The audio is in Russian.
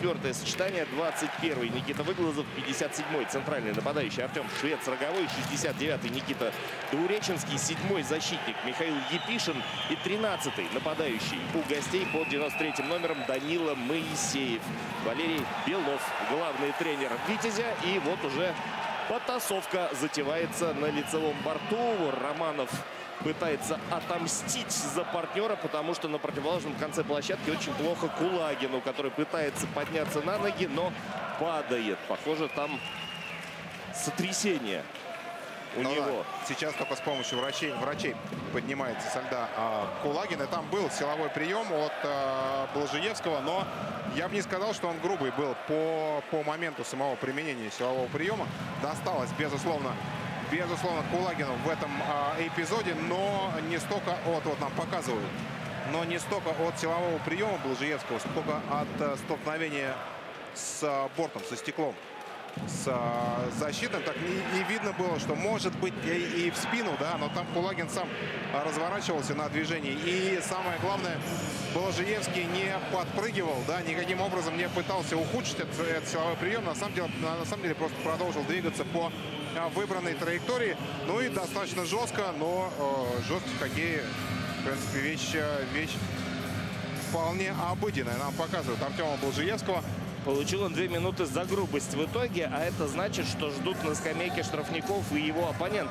24 сочетание, 21 Никита Выглазов, 57 центральный нападающий Артем Швец Роговой, 69 Никита Дауреченский, 7 защитник Михаил Епишин и 13 нападающий у гостей под 93 номером Данила Моисеев. Валерий Белов, главный тренер Витязя. И вот уже потасовка затевается на лицевом борту. Романов пытается отомстить за партнера, потому что на противоположном конце площадки очень плохо Кулагину, который пытается подняться на ноги, но падает. Похоже, там сотрясение у Ну него. да, сейчас только с помощью врачей, врачей поднимается со льда а, Кулагин. И там был силовой прием от а, Блажиевского, но я бы не сказал, что он грубый был по, по моменту самого применения силового приема. Досталось, безусловно, безусловно, Кулагину в этом а, эпизоде, но не столько от, вот нам показывают, но не столько от силового приема Блажиевского, сколько от а, столкновения с а, бортом, со стеклом с а, защитным. Так не, не видно было, что может быть и, и в спину, да, но там Кулагин сам разворачивался на движении. И самое главное, Положиевский не подпрыгивал, да, никаким образом не пытался ухудшить этот, этот силовой прием. На самом, деле, на, самом деле просто продолжил двигаться по а, выбранной траектории. Ну и достаточно жестко, но э, жесткий в хоккее, в принципе, вещь, э, вещь вполне обыденная. Нам показывают Артема Болжиевского. Получил он две минуты за грубость в итоге, а это значит, что ждут на скамейке штрафников и его оппонент.